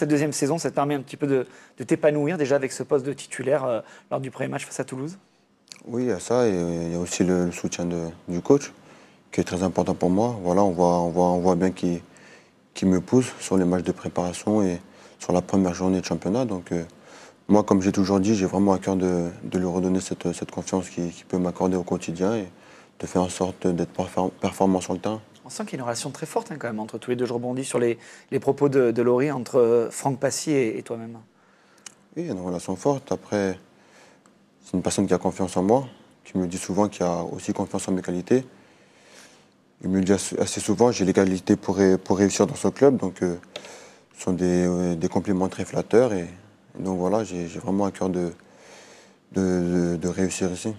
Cette deuxième saison, ça te permet un petit peu de, t'épanouir déjà avec ce poste de titulaire euh, lors du premier match face à Toulouse? Oui, il y a ça et il y a aussi le, soutien du coach qui est très important pour moi. Voilà, on voit, on voit, on voit bien qu'il me pousse sur les matchs de préparation et sur la première journée de championnat. Donc, euh, moi, comme j'ai toujours dit, j'ai vraiment à cœur de, lui redonner cette, confiance qu'il peut m'accorder au quotidien et de faire en sorte d'être performant sur le terrain. On sent qu'il y a une relation très forte hein, quand même entre tous les deux. Je rebondis sur les, propos de, Laurie entre Franck Passy et, toi-même. Oui, il y a une relation forte. Après, c'est une personne qui a confiance en moi, qui me dit souvent qu'il a aussi confiance en mes qualités. Il me dit assez souvent j'ai les qualités pour, pour réussir dans ce club. Donc, euh, ce sont des, euh, des, compliments très flatteurs. Et, donc voilà, j'ai vraiment à cœur de, de, de réussir ici.